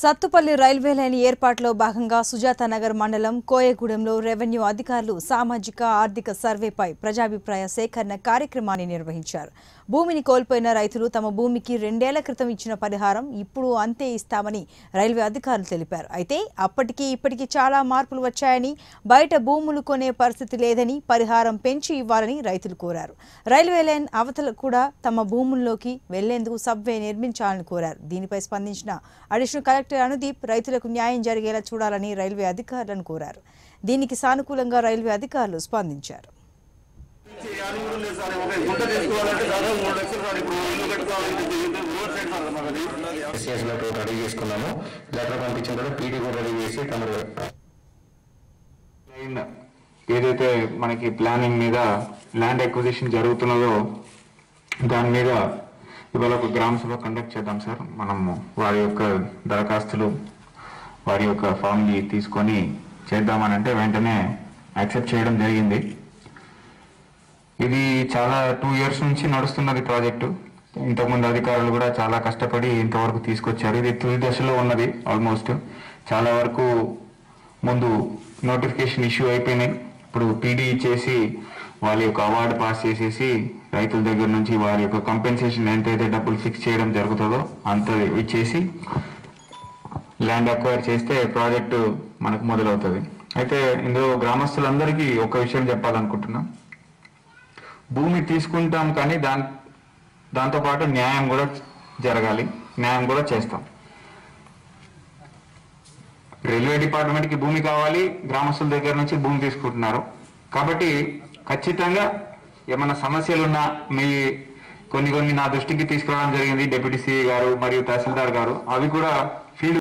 Sathupalli railway line ఏర్పాటులో భాగంగా సుజాతానగర్ మండలం కోయగూడెంలో రెవెన్యూ అధికారులు సామాజిక ఆర్థిక సర్వేపై ప్రజాభిప్రాయ సేకరణ కార్యక్రమాన్ని నిర్వహించారు. భూమిని కోల్పోయిన రైతులు తమ భూమికి రెండేళ్ళ క్రితం ఇచ్చిన పరిహారం ఇప్పుడు అంతే ఇస్తామని రైల్వే అధికారులు తెలిపారు. అయితే అప్పటికి ఇప్పటికి చాలా మార్పులు వచ్చాయని బయట భూములు కొనే పరిస్థితి లేదని పరిహారం పెంచి ఇవ్వాలని రైతులు కోరారు. రైల్వే లైన్ అవతల కూడా తమ భూముల్లోకి వెళ్ళేందుకు సబ్వే నిర్మించాలని కోరారు. దీనిపై స్పందించిన అడిషనల్ కలెక్టర్ అనుదీప్ రైతులకు న్యాయం జరిగేలా చూడాలని రైల్వే అధికారులను కోరారు. దీనికి సానుకూలంగా రైల్వే అధికారులు స్పందించారు. రెడీ చేసుకున్నాము లెటర్ పంపించిన తర్వాత పీడీ కూడా రెడీ చేసి తమరు ఏదైతే మనకి ప్లానింగ్ మీద ల్యాండ్ ఎక్విజిషన్ జరుగుతున్నదో దాని మీద ఇవాళ ఒక గ్రామ సభ కండక్ట్ చేద్దాం సార్ మనము వారి యొక్క దరఖాస్తులు వారి యొక్క ఫామ్ని తీసుకొని చేద్దామని అంటే వెంటనే యాక్సెప్ట్ చేయడం జరిగింది. ఇది చాలా టూ ఇయర్స్ నుంచి నడుస్తున్నది ప్రాజెక్టు ఇంతకుముందు అధికారులు కూడా చాలా కష్టపడి ఇంతవరకు తీసుకొచ్చారు. ఇది తుది దశలో ఉన్నది ఆల్మోస్ట్ చాలా వరకు ముందు నోటిఫికేషన్ ఇష్యూ అయిపోయినాయి. ఇప్పుడు పీడీ చేసి వాళ్ళ యొక్క అవార్డు పాస్ చేసేసి రైతుల దగ్గర నుంచి వారి యొక్క కంపెన్సేషన్ ఎంతైతే డబ్బులు ఫిక్స్ చేయడం జరుగుతుందో అంత ఇచ్చేసి ల్యాండ్ అక్వైర్ చేస్తే ప్రాజెక్టు మనకు మొదలవుతుంది. అయితే ఇందులో గ్రామస్తులందరికీ ఒక విషయం చెప్పాలనుకుంటున్నాం. భూమి తీసుకుంటాం కానీ దాని దాంతోపాటు న్యాయం కూడా జరగాలి. న్యాయం కూడా చేస్తాం. రైల్వే డిపార్ట్మెంట్కి భూమి కావాలి గ్రామస్తుల దగ్గర నుంచి భూమి తీసుకుంటున్నారు. కాబట్టి ఖచ్చితంగా ఏమైనా సమస్యలున్నా మీ కొన్ని కొన్ని నా దృష్టికి తీసుకురావడం జరిగింది డిప్యూటీ సిఐ గారు మరియు తహసీల్దార్ గారు. అవి కూడా ఫీల్డ్